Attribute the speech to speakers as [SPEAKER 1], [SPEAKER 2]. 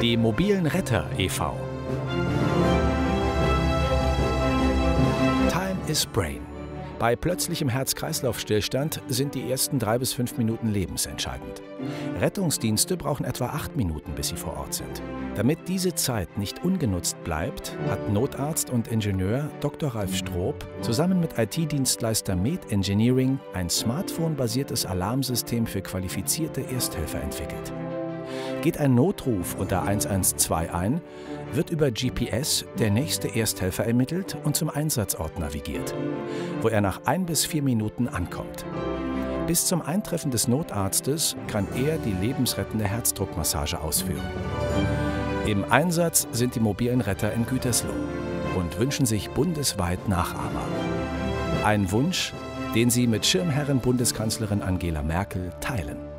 [SPEAKER 1] Die mobilen Retter e.V. Time is Brain. Bei plötzlichem Herz-Kreislauf-Stillstand sind die ersten drei bis fünf Minuten lebensentscheidend. Rettungsdienste brauchen etwa acht Minuten, bis sie vor Ort sind. Damit diese Zeit nicht ungenutzt bleibt, hat Notarzt und Ingenieur Dr. Ralf Stroop zusammen mit IT-Dienstleister Med Engineering ein smartphone-basiertes Alarmsystem für qualifizierte Ersthelfer entwickelt. Geht ein Notruf unter 112 ein, wird über GPS der nächste Ersthelfer ermittelt und zum Einsatzort navigiert, wo er nach ein bis vier Minuten ankommt. Bis zum Eintreffen des Notarztes kann er die lebensrettende Herzdruckmassage ausführen. Im Einsatz sind die mobilen Retter in Gütersloh und wünschen sich bundesweit Nachahmer. Ein Wunsch, den sie mit Schirmherrin Bundeskanzlerin Angela Merkel teilen.